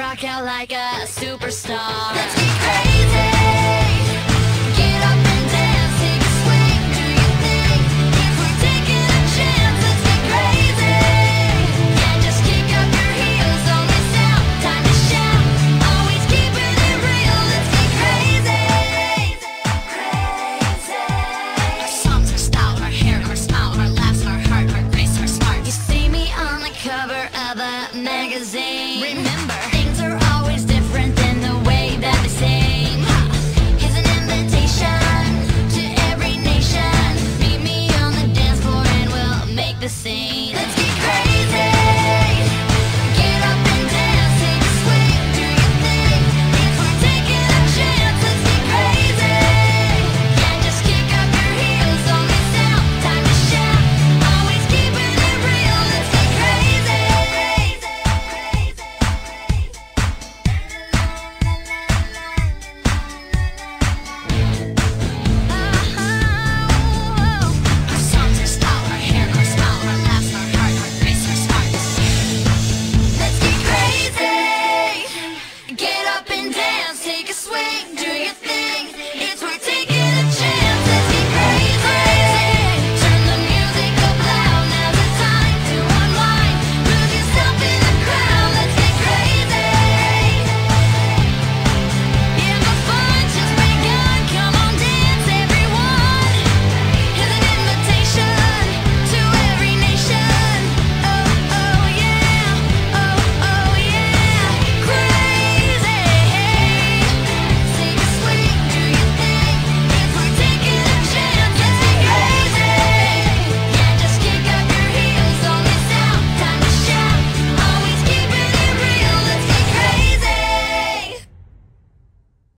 rock out like a superstar. Sing.